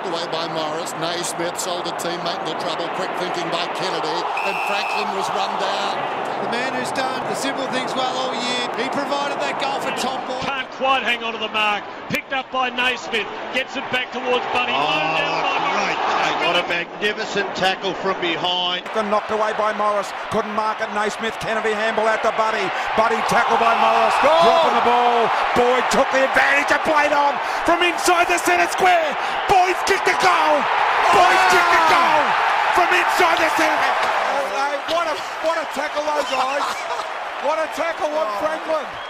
knocked away by Morris. Naismith sold a teammate into trouble. Quick thinking by Kennedy. And Franklin was run down. The man who's done the simple things well all year. He provided that goal for Tom Boyd. Can't quite hang on to the mark. Picked up by Naismith. Gets it back towards Buddy. Oh, Blown down by great. What a magnificent tackle from behind. Got knocked away by Morris. Couldn't mark it. Naismith, Kennedy handball out to Buddy. Buddy tackled by Morris. Dropping the ball. Boyd took the advantage and played on from inside the centre square. Boyd kicked the goal. Boyd kicked the goal from inside the centre. Oh, what a what a tackle, though, guys. What a tackle, what ah. Franklin.